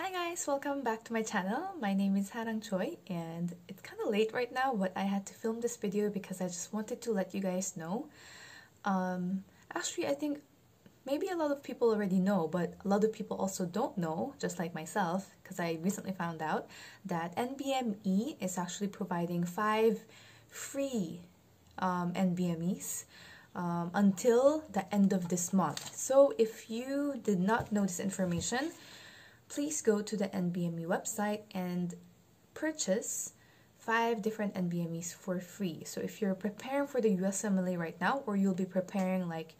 Hi guys, welcome back to my channel. My name is Sarang Choi and it's kind of late right now but I had to film this video because I just wanted to let you guys know. Um, actually, I think maybe a lot of people already know but a lot of people also don't know, just like myself, because I recently found out that NBME is actually providing five free um, NBMEs um, until the end of this month. So if you did not know this information, please go to the NBME website and purchase five different NBMEs for free. So if you're preparing for the USMLE right now, or you'll be preparing like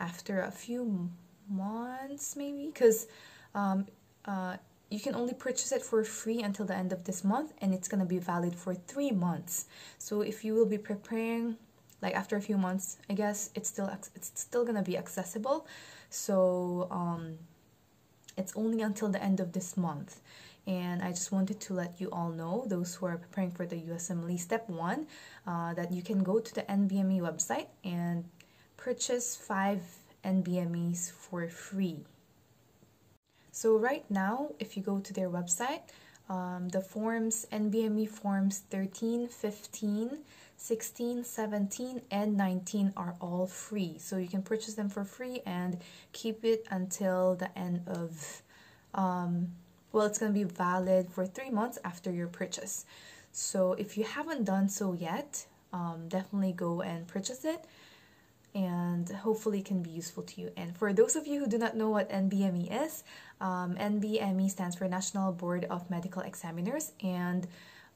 after a few months maybe, because um, uh, you can only purchase it for free until the end of this month and it's going to be valid for three months. So if you will be preparing like after a few months, I guess it's still it's still going to be accessible. So um, it's only until the end of this month. And I just wanted to let you all know, those who are preparing for the USMLE Step 1, uh, that you can go to the NBME website and purchase 5 NBMEs for free. So right now, if you go to their website, um, the forms, NBME forms 13, 15, 16, 17, and 19 are all free. So you can purchase them for free and keep it until the end of, um, well, it's going to be valid for three months after your purchase. So if you haven't done so yet, um, definitely go and purchase it and hopefully can be useful to you. And for those of you who do not know what NBME is, um, NBME stands for National Board of Medical Examiners and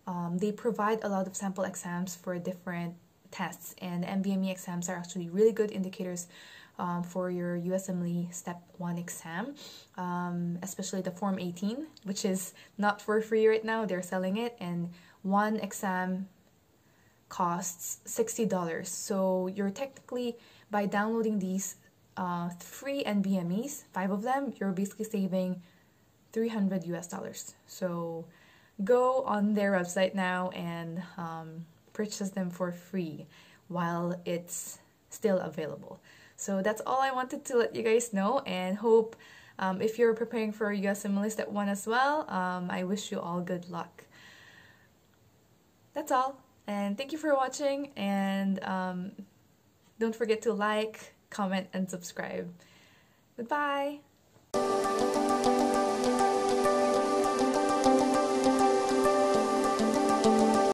um, they provide a lot of sample exams for different tests and NBME exams are actually really good indicators um, for your USMLE Step 1 exam, um, especially the Form 18, which is not for free right now, they're selling it, and one exam costs $60. So you're technically, by downloading these uh, free NBMEs, five of them, you're basically saving 300 US dollars. So go on their website now and um, purchase them for free while it's still available. So that's all I wanted to let you guys know and hope um, if you're preparing for USMLE Step 1 as well, um, I wish you all good luck. That's all and thank you for watching and um, don't forget to like, comment, and subscribe. Goodbye!